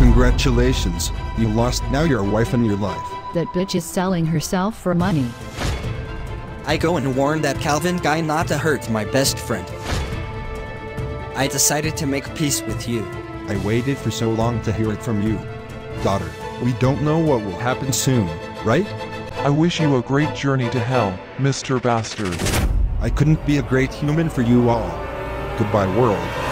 Congratulations, you lost now your wife and your life. That bitch is selling herself for money. I go and warn that Calvin guy not to hurt my best friend. I decided to make peace with you. I waited for so long to hear it from you. Daughter, we don't know what will happen soon, right? I wish you a great journey to hell, Mr. Bastard. I couldn't be a great human for you all. Goodbye, world.